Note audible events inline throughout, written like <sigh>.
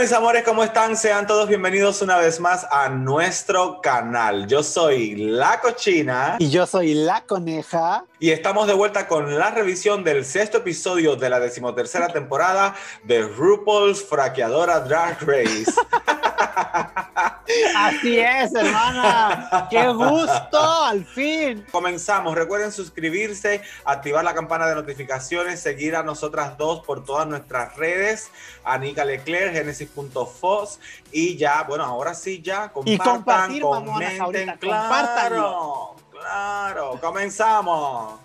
mis amores, ¿cómo están? Sean todos bienvenidos una vez más a nuestro canal. Yo soy La Cochina. Y yo soy La Coneja. Y estamos de vuelta con la revisión del sexto episodio de la decimotercera temporada de RuPaul's Fraqueadora Drag Race. <laughs> Así es, hermana. ¡Qué gusto! Al fin. Comenzamos. Recuerden suscribirse, activar la campana de notificaciones, seguir a nosotras dos por todas nuestras redes. Anika Leclerc, genesis.fos. Y ya, bueno, ahora sí, ya compartan, y compartir, comenten. claro, claro. Comenzamos.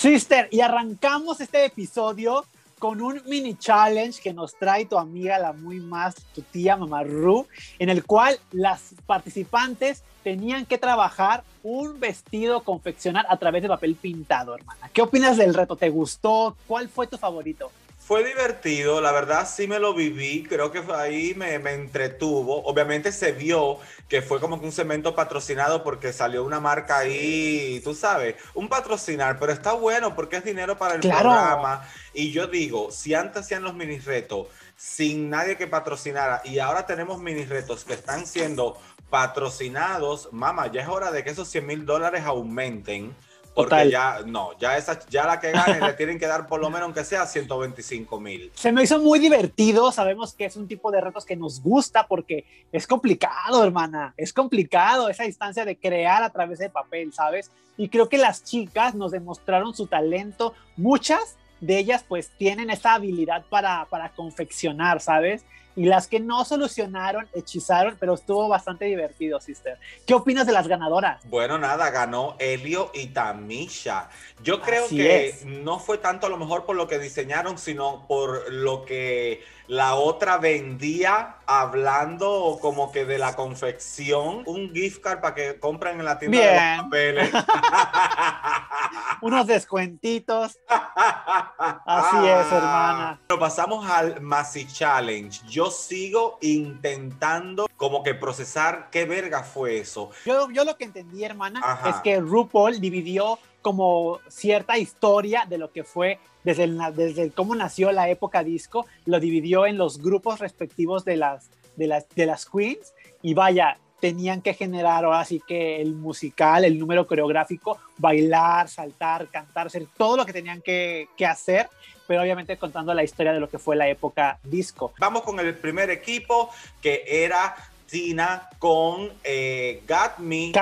Sister, y arrancamos este episodio con un mini challenge que nos trae tu amiga, la muy más, tu tía Mamarru, en el cual las participantes tenían que trabajar un vestido confeccionar a través de papel pintado, hermana. ¿Qué opinas del reto? ¿Te gustó? ¿Cuál fue tu favorito? Fue divertido, la verdad sí me lo viví, creo que ahí me, me, entretuvo. Obviamente se vio que fue como que un cemento patrocinado porque salió una marca ahí, tú sabes, un patrocinar, pero está bueno porque es dinero para el programa. Y yo digo, si antes hacían los mini retos sin nadie que patrocinara y ahora tenemos mini retos que están siendo patrocinados, mamá, ya es hora de que esos 100 mil dólares aumenten porque ya, no, ya, esa, ya la que gane le tienen que dar por lo menos, aunque sea 125 mil. Se me hizo muy divertido. Sabemos que es un tipo de retos que nos gusta porque es complicado, hermana. Es complicado esa distancia de crear a través de papel, ¿sabes? Y creo que las chicas nos demostraron su talento. Muchas de ellas, pues, tienen esa habilidad para, para confeccionar, ¿sabes? Y las que no solucionaron, hechizaron, pero estuvo bastante divertido, sister. ¿Qué opinas de las ganadoras? Bueno, nada, ganó Helio y Tamisha. Yo creo que no fue tanto a lo mejor por lo que diseñaron, sino por lo que la otra vendía hablando como que de la confección, un gift card para que compren en la tienda de los papeles. <laughs> Unos descuentitos. <laughs> Así es, hermana. Pero pasamos al Masi Challenge. Yo sigo intentando como que procesar qué verga fue eso. Yo, yo lo que entendí, hermana, es que RuPaul dividió como cierta historia de lo que fue desde, desde cómo nació la época disco, lo dividió en los grupos respectivos de las, de las, de las queens y vaya, tenían que generar ahora sí que el musical, el número coreográfico, bailar, saltar, cantar, hacer todo lo que tenían que, que hacer pero obviamente contando la historia de lo que fue la época disco. Vamos con el primer equipo que era Tina con eh, Got Me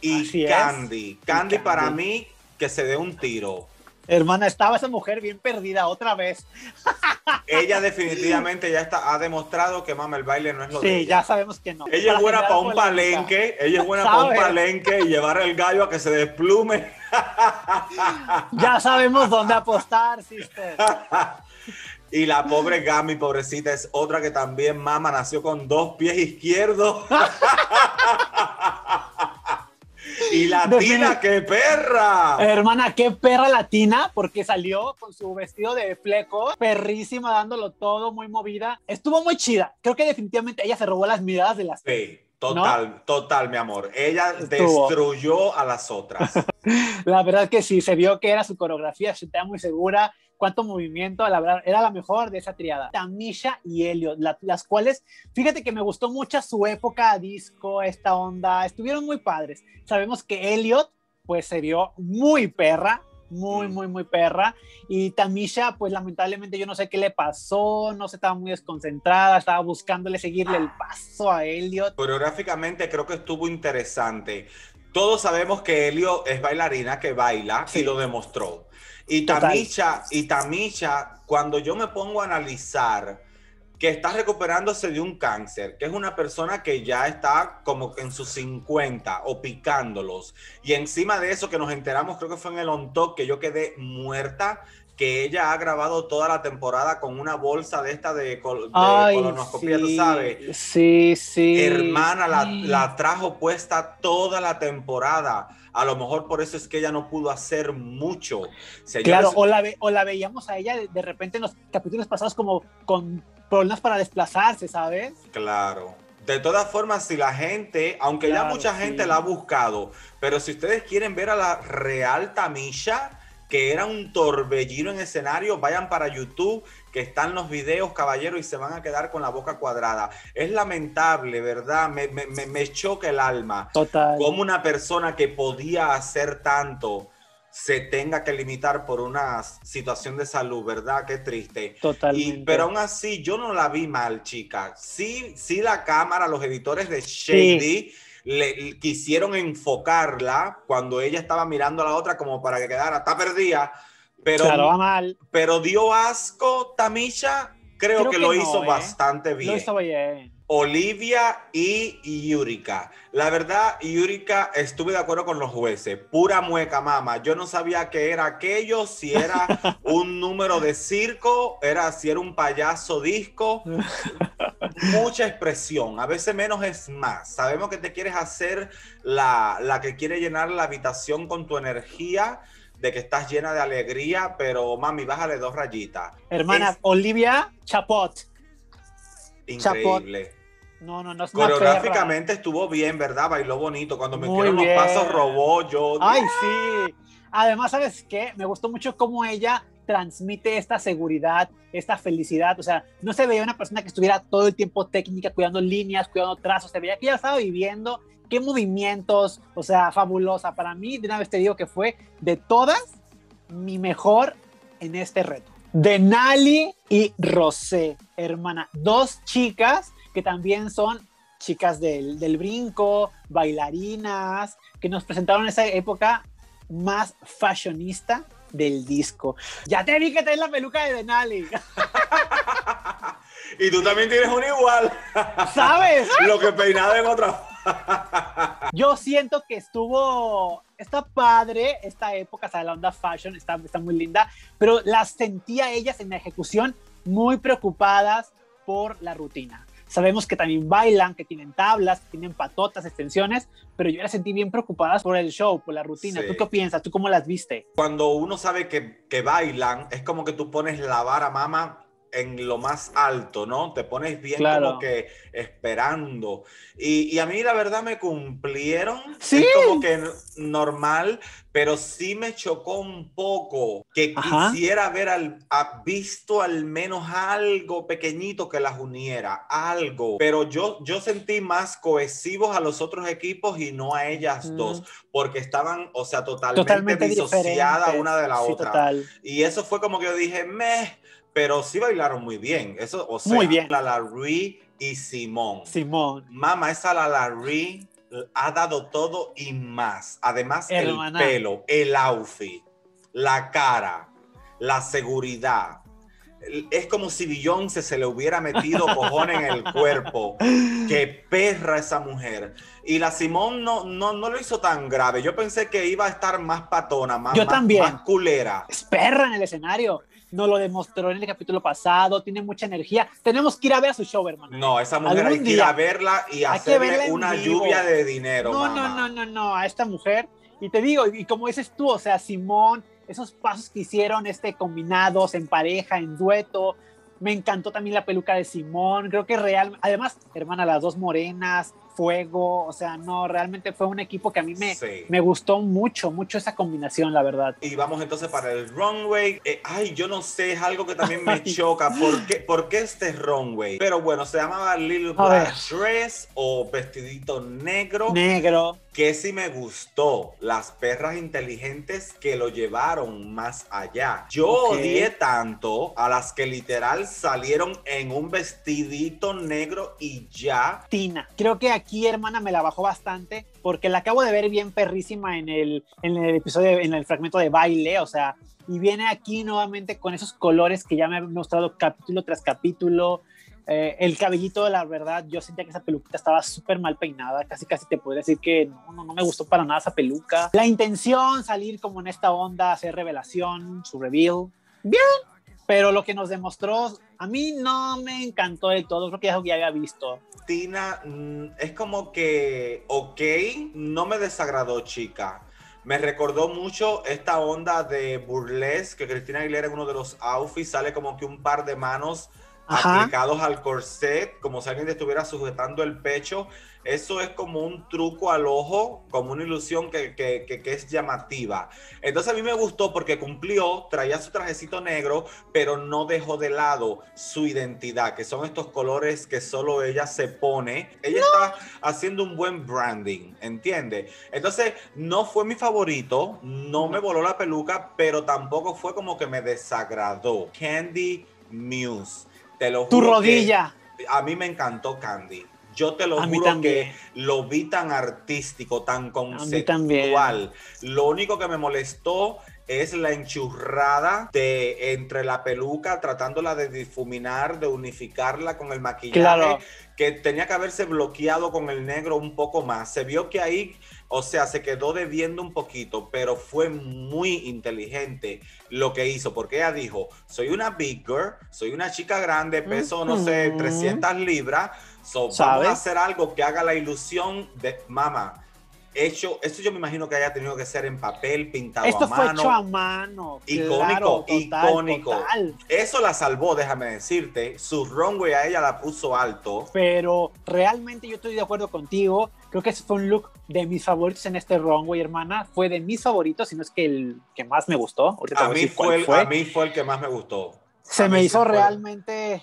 y Candy. Candy para mí que se dé un tiro. Hermana, estaba esa mujer bien perdida otra vez. <laughs> Ella definitivamente ya está, ha demostrado que mama el baile no es lo de ella. Sí, ya sabemos que no. Ella es buena para un palenque, ella es buena para un palenque y llevar el gallo a que se desplume. <laughs> Ya sabemos dónde apostar, sister. <laughs> Y la pobre Gami, pobrecita, es otra que también mama, nació con dos pies izquierdos. Y <laughs> latina, qué perra. Hermana, qué perra latina, porque salió con su vestido de fleco, perrísima, dándolo todo, muy movida. Estuvo muy chida. Creo que definitivamente ella se robó las miradas de las. Sí. Total, total, mi amor. Ella destruyó a las otras. <laughs> la verdad que sí, se vio que era su coreografía, se estaba muy segura, cuánto movimiento, la verdad, era la mejor de esa triada. Tamisha y Elliot, las cuales, fíjate que me gustó mucho su época disco, esta onda, estuvieron muy padres. Sabemos que Elliot, pues se vio muy perra, muy, mm. muy, muy perra. Y Tamisha, pues lamentablemente yo no sé qué le pasó, no se estaba muy desconcentrada, estaba buscándole seguirle el paso a Elliot. Coreográficamente creo que estuvo interesante. Todos sabemos que Elliot es bailarina que baila y lo demostró. Y Tamisha, y Tamisha, cuando yo me pongo a analizar que está recuperándose de un cáncer, que es una persona que ya está como en sus 50 o picándolos. Y encima de eso que nos enteramos, creo que fue en el on top, que yo quedé muerta, que ella ha grabado toda la temporada con una bolsa de esta de, colonoscopia, ¿tú sabes? Sí, sí. Hermana, la, la trajo puesta toda la temporada a lo mejor por eso es que ella no pudo hacer mucho. claro, o la, o la veíamos a ella de, repente en los capítulos pasados como con problemas para desplazarse, ¿sabes? Claro. De todas formas, si la gente, aunque ya mucha gente la ha buscado, pero si ustedes quieren ver a la real Tamisha, que era un torbellino en escenario, vayan para YouTube, que están los videos, caballeros, y se van a quedar con la boca cuadrada. Es lamentable, ¿verdad? Me, me, me choca el alma. Total. Como una persona que podía hacer tanto se tenga que limitar por una situación de salud, ¿verdad? Qué triste. Totalmente. pero aún así, yo no la vi mal, chica. Sí, sí la cámara, los editores de Shady le, quisieron enfocarla cuando ella estaba mirando a la otra como para que quedara, está perdida. Pero, claro, mal. pero dio asco, Tamisha. Creo, que, lo hizo ¿eh? bastante bien. Lo hizo bien. Olivia y Yurika. La verdad, Yurika, estuve de acuerdo con los jueces. Pura mueca, mama. Yo no sabía qué era aquello, si era <laughs> un número de circo, era si era un payaso disco. Mucha expresión. A veces menos es más. Sabemos que te quieres hacer la, la que quiere llenar la habitación con tu energía de que estás llena de alegría, pero mami, bájale dos rayitas. Hermana, Olivia Chapot. Increíble. No, no, no es Coreográficamente estuvo bien, ¿verdad? Bailó bonito. Cuando me metieron los pasos robó yo. Ay, sí. Además, ¿sabes qué? Me gustó mucho cómo ella transmite esta seguridad, esta felicidad. O sea, no se veía una persona que estuviera todo el tiempo técnica, cuidando líneas, cuidando trazos. Se veía que ella estaba viviendo. Qué movimientos. O sea, fabulosa. Para mí, de una vez te digo que fue de todas mi mejor en este reto. Denali y Rosé, hermana. Dos chicas que también son chicas del, del brinco, bailarinas, que nos presentaron esa época más fashionista del disco. Ya te vi que tenés la peluca de Denali. <laughs> y tú también tienes un igual. ¿Sabes? Lo que peinaba en otra. Yo siento que estuvo, está padre esta época, o sea, la onda fashion está, está muy linda, pero las sentía ellas en la ejecución muy preocupadas por la rutina. Sabemos que también bailan, que tienen tablas, que tienen patotas, extensiones, pero yo las sentí bien preocupadas por el show, por la rutina. ¿Tú qué piensas? ¿Tú cómo las viste? Cuando uno sabe que, que bailan, es como que tú pones la vara, mamá, en lo más alto, ¿no? Te pones bien como que esperando. Y, a mí la verdad me cumplieron. Sí. Es como que normal, pero sí me chocó un poco que quisiera ver al, visto al menos algo pequeñito que las uniera, algo. Pero yo, yo sentí más cohesivos a los otros equipos y no a ellas dos, porque estaban, o sea, totalmente, disociadas una de la otra. Y eso fue como que yo dije, meh pero sí bailaron muy bien. Eso, o sea, muy bien. La Larry y Simón. Simón. Mamá, esa la Larry ha dado todo y más. Además, el pelo, el outfit, la cara, la seguridad. Es como si Beyoncé se le hubiera metido <laughs> cojones en el cuerpo. Qué perra esa mujer. Y la Simón no, no, no lo hizo tan grave. Yo pensé que iba a estar más patona, más, Yo también. más culera. Es perra en el escenario no lo demostró en el capítulo pasado, tiene mucha energía. Tenemos que ir a ver a su show, hermano. No, esa mujer hay que ir a verla y hacerle una lluvia de dinero. No, no, no, no, no, a esta mujer. Y te digo, y como dices tú, o sea, Simón, esos pasos que hicieron este combinados en pareja, en dueto. Me encantó también la peluca de Simón. Creo que real. Además, hermana, las dos morenas, fuego, o sea, no, realmente fue un equipo que a mí me, me gustó mucho, mucho esa combinación, la verdad. Y vamos entonces para el runway. Eh, ay, yo no sé, es algo que también <laughs> me choca. ¿Por qué, ¿Por qué este runway? Pero bueno, se llamaba Little Black Dress o vestidito negro. Negro que sí me gustó, las perras inteligentes que lo llevaron más allá. Yo odié tanto a las que literal salieron en un vestidito negro y ya. Tina, creo que aquí hermana me la bajó bastante porque la acabo de ver bien perrísima en el, en el episodio, en el fragmento de baile, o sea, y viene aquí nuevamente con esos colores que ya me ha mostrado capítulo tras capítulo eh, el cabellito, la verdad, yo sentía que esa peluquita estaba súper mal peinada. Casi, casi te podría decir que no, no, me gustó para nada esa peluca. La intención, salir como en esta onda, hacer revelación, su reveal, bien. Pero lo que nos demostró, a mí no me encantó del todo. Creo que que ya había visto. Tina, mm, es como que, ok, no me desagradó, chica. Me recordó mucho esta onda de burlesque que Cristina Aguilera en uno de los outfits sale como que un par de manos aplicados al corset, como si alguien te estuviera sujetando el pecho. Eso es como un truco al ojo, como una ilusión que, que, que, es llamativa. Entonces a mí me gustó porque cumplió, traía su trajecito negro, pero no dejó de lado su identidad, que son estos colores que solo ella se pone. Ella está haciendo un buen branding, ¿entiende? Entonces no fue mi favorito, no me voló la peluca, pero tampoco fue como que me desagradó. Candy Muse. Te lo Tu rodilla. A mí me encantó Candy. Yo te lo juro que lo vi tan artístico, tan conceptual. Lo único que me molestó es la enchurrada de entre la peluca, tratándola de difuminar, de unificarla con el maquillaje, que tenía que haberse bloqueado con el negro un poco más. Se vio que ahí, o sea, se quedó debiendo un poquito, pero fue muy inteligente lo que hizo, porque ella dijo, soy una big girl, soy una chica grande, peso, no sé, 300 libras vamos a hacer algo que haga la ilusión de mamá. Hecho, esto yo me imagino que haya tenido que ser en papel, pintado esto a mano. Esto fue hecho a mano. Icónico, icónico. Eso la salvó, déjame decirte. Su runway a ella la puso alto. Pero realmente yo estoy de acuerdo contigo. Creo que ese fue un look de mis favoritos en este runway, hermana. Fue de mis favoritos, si no es que el que más me gustó. A mí fue, el, a mí fue el que más me gustó. Se me hizo realmente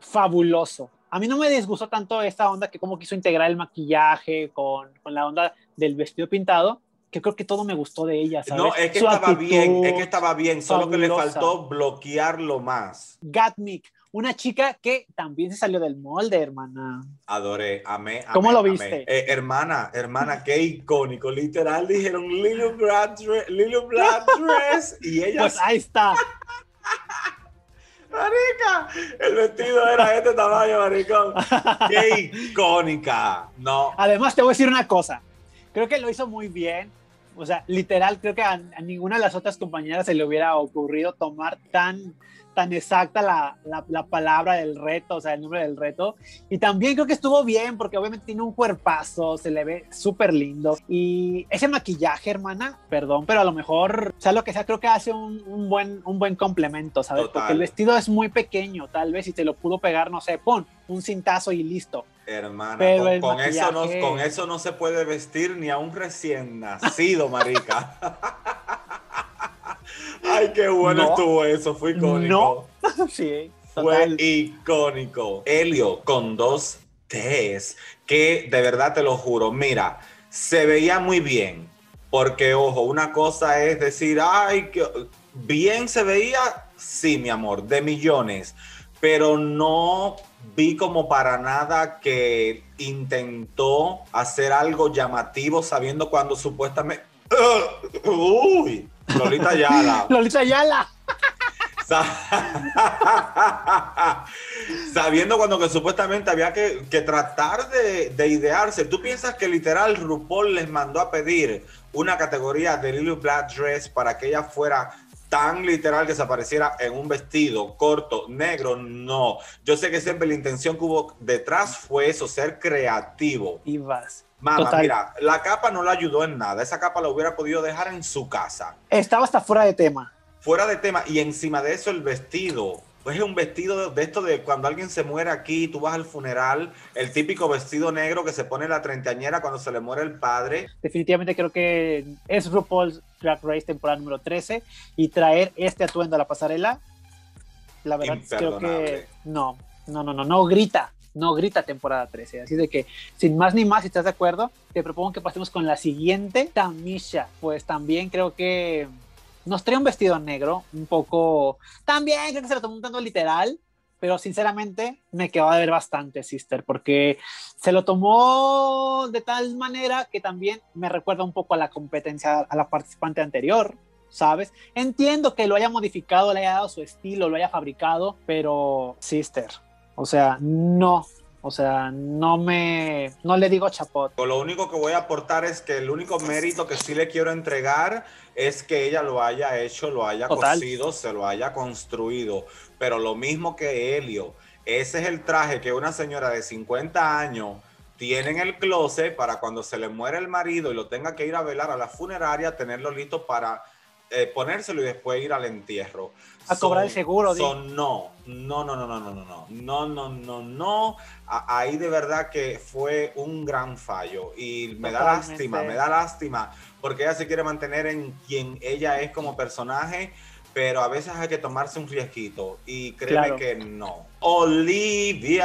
fabuloso. A mí no me disgustó tanto esta onda que como quiso integrar el maquillaje con, con la onda del vestido pintado, que creo que todo me gustó de ella, ¿sabes? No, es que estaba bien, es que estaba bien, solo que le faltó bloquearlo más. Gatmik, una chica que también se salió del molde, hermana. Adoré, amé, ¿Cómo lo viste? Eh, hermana, hermana, qué icónico. Literal dijeron Little Black Dress, Little Black Dress <laughs> y ella... Pues ahí está. Marica, el vestido era este tamaño, maricón. <laughs> Qué icónica. No. Además, te voy a decir una cosa. Creo que lo hizo muy bien. O sea, literal, creo que a, a ninguna de las otras compañeras se le hubiera ocurrido tomar tan tan exacta la, la, palabra del reto, o sea, el nombre del reto. Y también creo que estuvo bien, porque obviamente tiene un cuerpazo, se le ve súper lindo. Y ese maquillaje, hermana, perdón, pero a lo mejor, sea lo que sea, creo que hace un, un buen, un buen complemento, ¿sabes? Porque el vestido es muy pequeño, tal vez, y te lo pudo pegar, no sé, pon un cintazo y listo. Hermana, con, eso no, con eso no se puede vestir ni a un recién nacido, marica. <laughs> Ay, qué bueno estuvo eso, fue icónico. No, <laughs> sí. Fue icónico. Helio con dos T's, que de verdad te lo juro, mira, se veía muy bien, porque ojo, una cosa es decir, ay, que bien se veía, sí, mi amor, de millones, pero no vi como para nada que intentó hacer algo llamativo sabiendo cuando supuestamente... <laughs> uy, Lolita Yala. <laughs> Lolita Yala. <laughs> Sabiendo cuando que supuestamente había que, tratar de, idearse. ¿Tú piensas que literal RuPaul les mandó a pedir una categoría de Lily Black Dress para que ella fuera tan literal que se apareciera en un vestido corto, negro? No. Yo sé que siempre la intención que hubo detrás fue eso, ser creativo. Y vas. Mamá, mira, la capa no la ayudó en nada. Esa capa la hubiera podido dejar en su casa. Estaba hasta fuera de tema. Fuera de tema. Y encima de eso, el vestido. Pues es un vestido de, esto de cuando alguien se muere aquí, tú vas al funeral, el típico vestido negro que se pone la treintañera cuando se le muere el padre. Definitivamente creo que es RuPaul's Drag Race temporada número 13 y traer este atuendo a la pasarela, la verdad creo que no, no, no, no, no grita, no grita temporada 13. Así de que, sin más ni más, si estás de acuerdo, te propongo que pasemos con la siguiente, Tamisha. Pues también creo que nos trae un vestido negro, un poco. También creo que se lo tomó un tanto literal, pero sinceramente me quedó de ver bastante, Sister, porque se lo tomó de tal manera que también me recuerda un poco a la competencia, a la participante anterior, ¿sabes? Entiendo que lo haya modificado, le haya dado su estilo, lo haya fabricado, pero Sister, o sea, no. O sea, no me, no le digo chapot. Lo único que voy a aportar es que el único mérito que sí le quiero entregar es que ella lo haya hecho, lo haya cosido, se lo haya construido. Pero lo mismo que Helio, ese es el traje que una señora de 50 años tiene en el closet para cuando se le muere el marido y lo tenga que ir a velar a la funeraria, tenerlo listo para eh, ponérselo y después ir al entierro. A cobrar el seguro. Son, no, no, no, no, no, no, no, no, no, no, no, no. Ahí de verdad que fue un gran fallo y me da lástima, me da lástima porque ella se quiere mantener en quien ella es como personaje pero a veces hay que tomarse un riesquito y créeme que no. Olivia,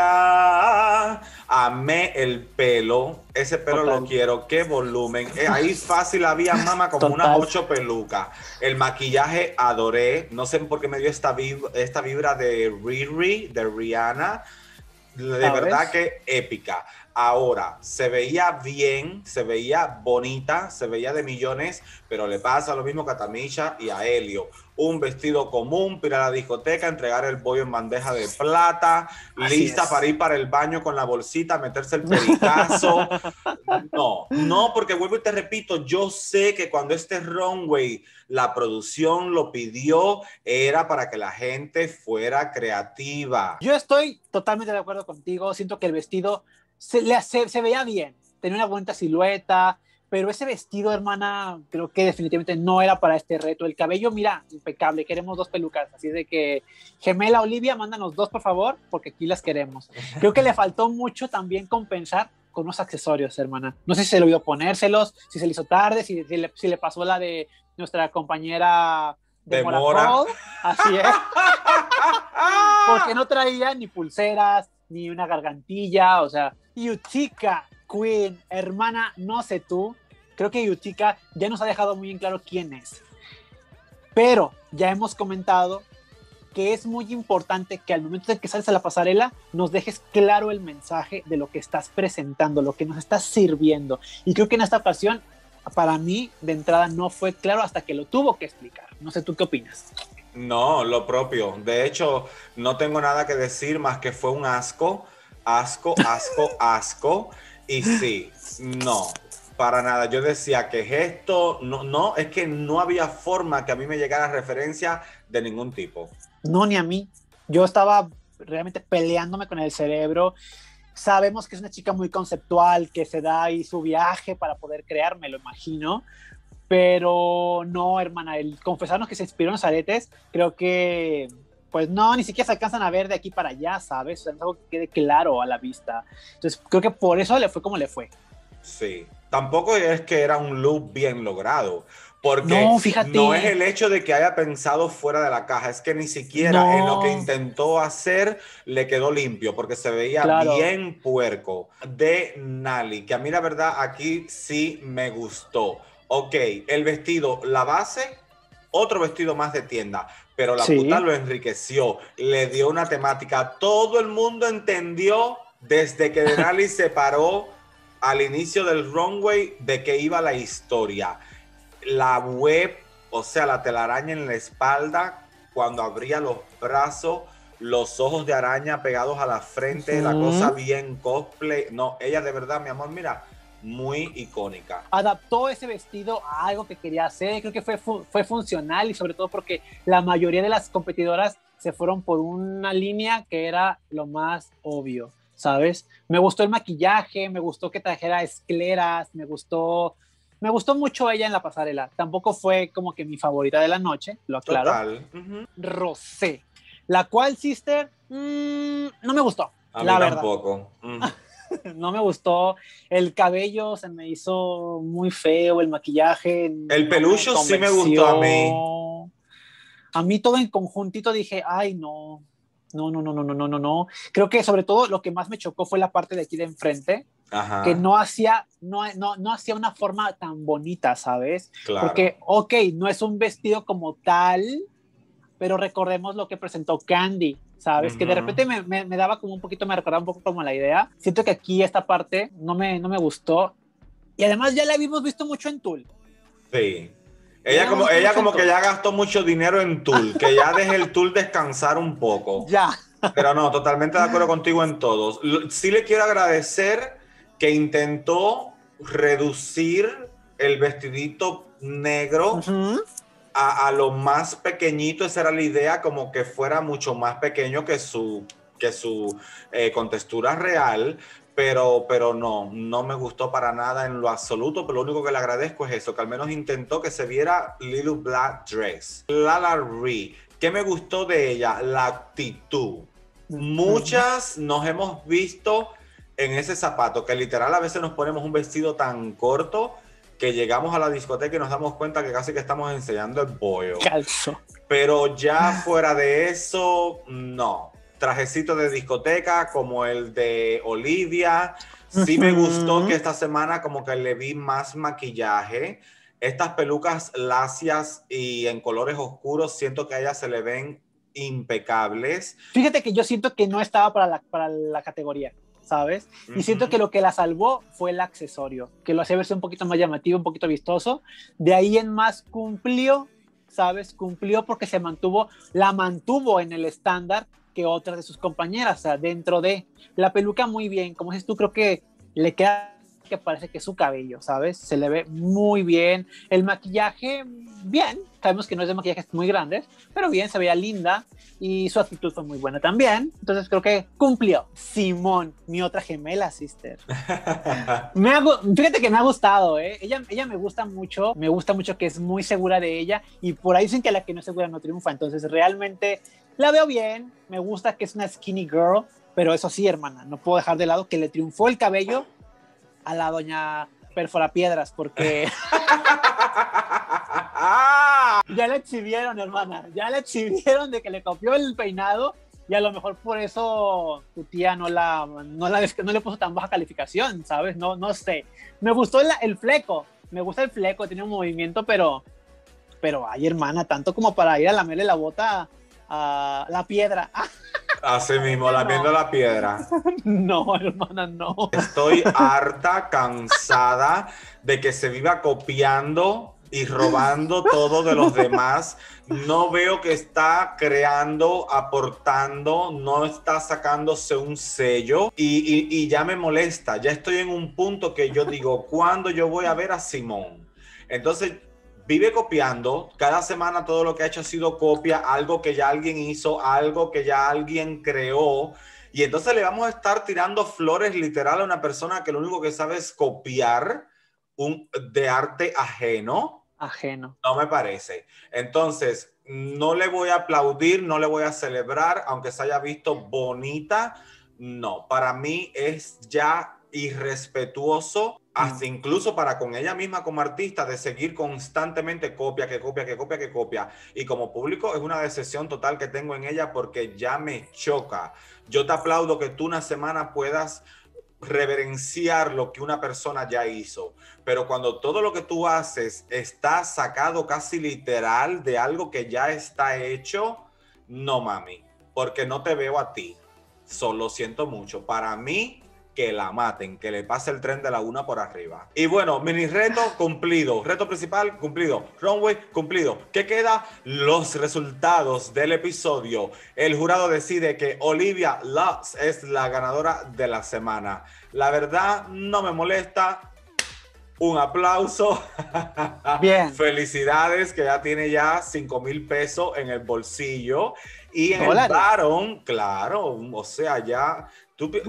amé el pelo, ese pelo lo quiero, qué volumen. Eh, ahí fácil había mamá como unas ocho pelucas. El maquillaje adoré, no sé por qué me dio esta, esta vibra de Riri, de Rihanna. De verdad que épica. Ahora, se veía bien, se veía bonita, se veía de millones, pero le pasa lo mismo que a Tamisha y a Helio. Un vestido común, ir a la discoteca, entregar el bollo en bandeja de plata, lista para ir para el baño con la bolsita, meterse el pericazo. <laughs> no, no, porque vuelvo y te repito, yo sé que cuando este runway, la producción lo pidió, era para que la gente fuera creativa. Yo estoy totalmente de acuerdo contigo. Siento que el vestido se, le, se, veía bien, tenía una bonita silueta, pero ese vestido, hermana, creo que definitivamente no era para este reto. El cabello, mira, impecable, queremos dos pelucas, así de que gemela Olivia, mándanos dos, por favor, porque aquí las queremos. Creo que le faltó mucho también compensar con unos accesorios, hermana. No sé si se le olvidó ponérselos, si se le hizo tarde, si, si, le, pasó la de nuestra compañera de, Mora. Así es. porque no traía ni pulseras, ni una gargantilla, o sea, Utica Queen, hermana, no sé tú, creo que Utica ya nos ha dejado muy en claro quién es. Pero ya hemos comentado que es muy importante que al momento de que sales a la pasarela nos dejes claro el mensaje de lo que estás presentando, lo que nos estás sirviendo. Y creo que en esta ocasión, para mí, de entrada no fue claro hasta que lo tuvo que explicar. No sé tú qué opinas. No, lo propio. De hecho, no tengo nada que decir más que fue un asco asco, asco, <laughs> asco. Y sí, no, para nada. Yo decía que esto, no, no, es que no había forma que a mí me llegara referencia de ningún tipo. No, ni a mí. Yo estaba realmente peleándome con el cerebro. Sabemos que es una chica muy conceptual, que se da ahí su viaje para poder crear, me lo imagino. Pero no, hermana, el confesarnos que se inspiró en los aretes, creo que pues no, ni siquiera se alcanzan a ver de aquí para allá, ¿sabes? es algo que quede claro a la vista. Entonces, creo que por eso le fue como le fue. Sí, tampoco es que era un look bien logrado. Porque no, fíjate. no es el hecho de que haya pensado fuera de la caja, es que ni siquiera en lo que intentó hacer le quedó limpio, porque se veía bien puerco. De Nali, que a mí la verdad aquí sí me gustó. Ok, el vestido, la base, otro vestido más de tienda, pero la puta lo enriqueció, le dio una temática. Todo el mundo entendió desde que <laughs> Denali se paró al inicio del runway de que iba la historia. La web, o sea, la telaraña en la espalda, cuando abría los brazos, los ojos de araña pegados a la frente, la cosa bien cosplay. No, ella de verdad, mi amor, mira, muy icónica. Adaptó ese vestido a algo que quería hacer, creo que fue, fue funcional y sobre todo porque la mayoría de las competidoras se fueron por una línea que era lo más obvio, ¿sabes? Me gustó el maquillaje, me gustó que trajera escleras, me gustó, me gustó mucho ella en la pasarela. Tampoco fue como que mi favorita de la noche, lo aclaro. Total. Rosé, la cual, sister, mm, no me gustó. A la mí tampoco. <laughs> <laughs> no me gustó. El cabello se me hizo muy feo, el maquillaje. El no pelucho sí me gustó a mí. A mí todo en conjuntito dije, ay, no. No, no, no, no, no, no, no, no. Creo que sobre todo lo que más me chocó fue la parte de aquí de enfrente, que no hacía, no, no, no hacía una forma tan bonita, ¿sabes? Claro. Porque, ok, no es un vestido como tal, pero recordemos lo que presentó Candy, ¿sabes? Que de repente me, me, daba como un poquito, me recordaba un poco como la idea. Siento que aquí esta parte no me, no me gustó. Y además ya la habíamos visto mucho en Tool. Sí. Ella como, ella como que ya gastó mucho dinero en Tool, que ya deje el Tool descansar un poco. <laughs> Ya. Pero no, totalmente de acuerdo contigo en todos. Sí le quiero agradecer que intentó reducir el vestidito negro a, lo más pequeñito, esa era la idea, como que fuera mucho más pequeño que su, que su eh, contextura real, pero, pero no, no me gustó para nada en lo absoluto, pero lo único que le agradezco es eso, que al menos intentó que se viera Little Black Dress. Lala Ree, ¿qué me gustó de ella? La actitud. Muchas nos hemos visto en ese zapato, que literal a veces nos ponemos un vestido tan corto que llegamos a la discoteca y nos damos cuenta que casi que estamos enseñando el bollo. Calzo. Pero ya fuera de eso, no. Trajecito de discoteca como el de Olivia. Sí me gustó que esta semana como que le vi más maquillaje. Estas pelucas lacias y en colores oscuros, siento que a ella se le ven impecables. Fíjate que yo siento que no estaba para la, para la categoría. ¿Sabes? Y siento que lo que la salvó fue el accesorio, que lo hacía verse un poquito más llamativo, un poquito vistoso. De ahí en más cumplió, ¿sabes? Cumplió porque se mantuvo, la mantuvo en el estándar que otras de sus compañeras, o sea, dentro de la peluca muy bien, como dices tú, creo que le queda que parece que es su cabello, ¿sabes? Se le ve muy bien. El maquillaje, bien. Sabemos que no es de maquillajes muy grandes, pero bien, se veía linda y su actitud fue muy buena también. Entonces creo que cumplió. Simón, mi otra gemela, sister. <laughs> me fíjate que me ha gustado, ¿eh? Ella, ella me gusta mucho, me gusta mucho que es muy segura de ella y por ahí dicen que la que no es segura no triunfa. Entonces realmente la veo bien, me gusta que es una skinny girl, pero eso sí, hermana, no puedo dejar de lado que le triunfó el cabello a la doña Perfora Piedras, porque <laughs> ya le exhibieron, hermana, ya le exhibieron de que le copió el peinado y a lo mejor por eso tu tía no la no, la, no le puso tan baja calificación, ¿sabes? No, no sé. Me gustó el, el fleco, me gusta el fleco, tiene un movimiento, pero, pero ay, hermana, tanto como para ir a lamerle la bota a la piedra. <laughs> Así mismo, lamiendo la piedra. <laughs> No, hermana, no. Estoy harta, cansada de que se viva copiando y robando <laughs> todo de los demás. No veo que está creando, aportando, no está sacándose un sello y, y, ya me molesta. Ya estoy en un punto que yo digo, ¿cuándo yo voy a ver a Simón? Entonces vive copiando. Cada semana todo lo que ha hecho ha sido copia, algo que ya alguien hizo, algo que ya alguien creó. Y entonces le vamos a estar tirando flores literal a una persona que lo único que sabe es copiar un, de arte ajeno. Ajeno. No me parece. Entonces, no le voy a aplaudir, no le voy a celebrar, aunque se haya visto bonita. No, para mí es ya irrespetuoso hasta incluso para con ella misma como artista, de seguir constantemente copia, que copia, que copia, que copia. Y como público es una decepción total que tengo en ella porque ya me choca. Yo te aplaudo que tú una semana puedas reverenciar lo que una persona ya hizo, pero cuando todo lo que tú haces está sacado casi literal de algo que ya está hecho, no mami, porque no te veo a ti. Solo siento mucho. Para mí, que la maten, que le pase el tren de la una por arriba. Y bueno, mini reto cumplido, reto principal cumplido, runway cumplido. ¿Qué queda? Los resultados del episodio. El jurado decide que Olivia Lux es la ganadora de la semana. La verdad, no me molesta. Un aplauso. <laughs> Bien. Felicidades, que ya tiene ya 5 mil pesos en el bolsillo. Y en el Baron, claro, o sea, ya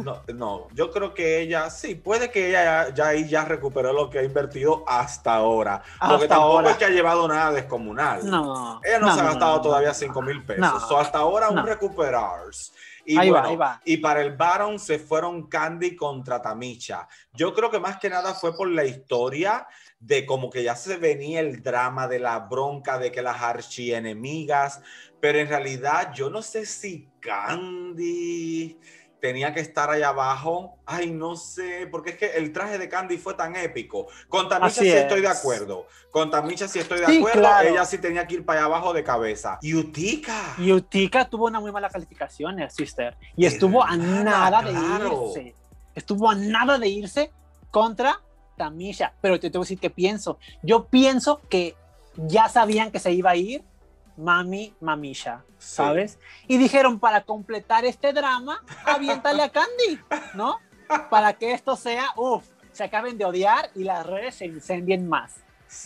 no, no, yo creo que ella, sí, puede que ella ya, ya, ya recuperó lo que ha invertido hasta ahora. porque tampoco es que ha llevado nada descomunal. No. Ella no, se ha gastado todavía 5 mil pesos. hasta ahora un recuperar. Y, ahí va, ahí va. y para el Baron se fueron Candy contra Tamicha. Yo creo que más que nada fue por la historia de como que ya se venía el drama de la bronca de que las archienemigas, pero en realidad yo no sé si Candy tenía que estar allá abajo. Ay, no sé, porque es que el traje de Candy fue tan épico. Con Tamisha sí estoy de acuerdo. Con Tamisha sí estoy de acuerdo. Ella sí tenía que ir para allá abajo de cabeza. Y Utica. Y Utica tuvo una muy mala calificación, sister. Y estuvo a nada de irse. Estuvo a nada de irse contra Tamisha. Pero te tengo que decir que pienso. Yo pienso que ya sabían que se iba a ir Mami Mamisha, ¿sabes? Y dijeron, para completar este drama, aviéntale a Candy, ¿no? Para que esto sea, uff, se acaben de odiar y las redes se incendien más.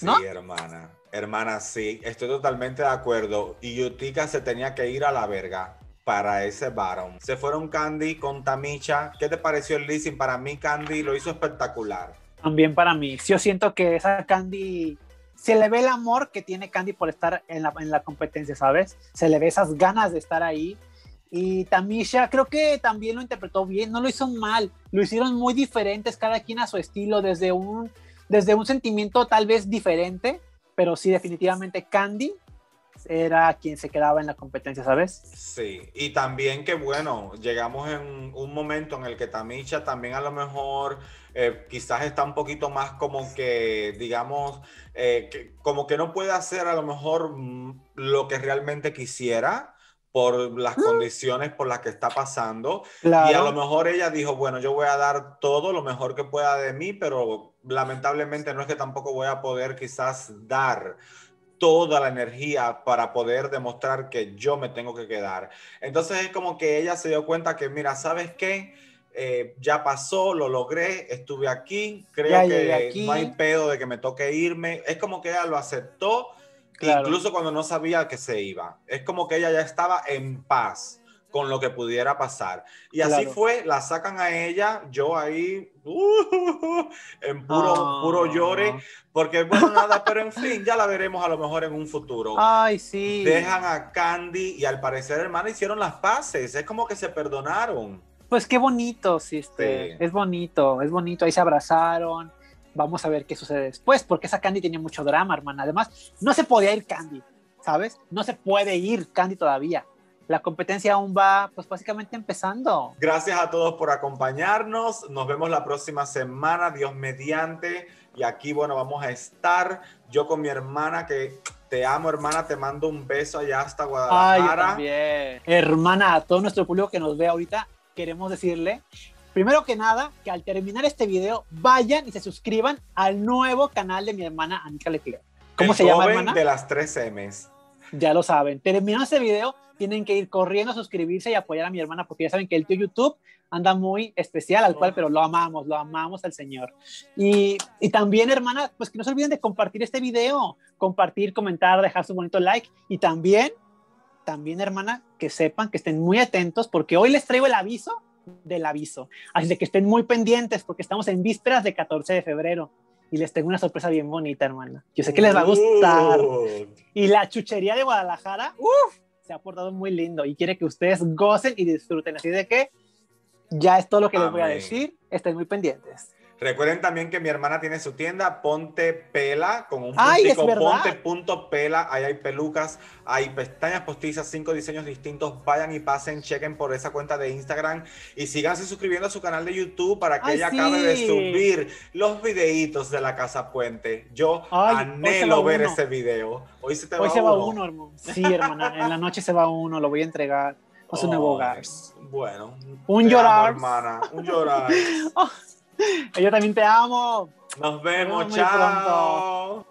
¿no? Sí, hermana. Hermana, sí, estoy totalmente de acuerdo. Y Utica se tenía que ir a la verga. para ese bottom. Se fueron Candy con Tamicha. ¿Qué te pareció el leasing? Para mí, Candy lo hizo espectacular. También para mí. Yo siento que esa Candy se le ve el amor que tiene Candy por estar en la, en la competencia, ¿sabes? Se le ve esas ganas de estar ahí. Y Tamisha creo que también lo interpretó bien, no lo hizo mal, lo hicieron muy diferentes, cada quien a su estilo, desde un, desde un sentimiento tal vez diferente, pero sí definitivamente Candy era quien se quedaba en la competencia, ¿sabes? Sí, y también que bueno, llegamos en un momento en el que Tamisha también a lo mejor eh, quizás está un poquito más como que, digamos, eh, como que no puede hacer a lo mejor mm, lo que realmente quisiera por las condiciones por las que está pasando. Y a lo mejor ella dijo, bueno, yo voy a dar todo lo mejor que pueda de mí, pero lamentablemente no es que tampoco voy a poder quizás dar toda la energía para poder demostrar que yo me tengo que quedar. Entonces es como que ella se dio cuenta que, mira, ¿sabes qué? Eh, ya pasó, lo logré, estuve aquí, creo que no hay pedo de que me toque irme. Es como que ella lo aceptó, incluso cuando no sabía que se iba. Es como que ella ya estaba en paz con lo que pudiera pasar. Y así fue, la sacan a ella, yo ahí uh, <laughs> en puro, puro llore, porque bueno, nada, pero en fin, ya la veremos a lo mejor en un futuro. Ay, sí. Dejan a Candy y al parecer, hermana, hicieron las paces, es como que se perdonaron. Pues qué bonito, sí, este, es bonito, es bonito, ahí se abrazaron. Vamos a ver qué sucede después, porque esa Candy tenía mucho drama, hermana. Además, no se podía ir Candy, ¿sabes? No se puede ir Candy todavía la competencia aún va, pues básicamente empezando. Gracias a todos por acompañarnos. Nos vemos la próxima semana, Dios mediante. Y aquí, bueno, vamos a estar. Yo con mi hermana, que te amo, hermana. Te mando un beso allá hasta Guadalajara. Ay, Hermana, a todo nuestro público que nos ve ahorita, queremos decirle, primero que nada, que al terminar este video, vayan y se suscriban al nuevo canal de mi hermana Anika Leclerc. ¿Cómo se llama, hermana? De las tres M's. Ya lo saben. Terminando este video, tienen que ir corriendo a suscribirse y apoyar a mi hermana porque ya saben que el tío YouTube anda muy especial al cual, pero lo amamos, lo amamos al Señor. Y, y, también, hermana, pues que no se olviden de compartir este video, compartir, comentar, dejar su bonito like y también, también, hermana, que sepan, que estén muy atentos porque hoy les traigo el aviso del aviso. Así de que estén muy pendientes porque estamos en vísperas de 14 de febrero y les tengo una sorpresa bien bonita, hermana. Yo sé que les va a gustar. Y la chuchería de Guadalajara, uff, se ha portado muy lindo y quiere que ustedes gocen y disfruten. Así de que ya es todo lo que les voy a decir. Estén muy pendientes. Recuerden también que mi hermana tiene su tienda Ponte Pela con un puntico Ponte.pela. Ahí hay pelucas, hay pestañas postizas, cinco diseños distintos. Vayan y pasen, chequen por esa cuenta de Instagram y síganse suscribiendo a su canal de YouTube para que ella acabe de subir los videitos de la Casa Puente. Yo anhelo ver ese video. Hoy se te hoy va se va uno, hermano. Sí, hermana. en la noche se va uno, lo voy a entregar a su nuevo hogar. Bueno. Un llorar. hermana. Un llorar. <laughs> <laughs> Yo también te amo. Nos vemos, Nos chao.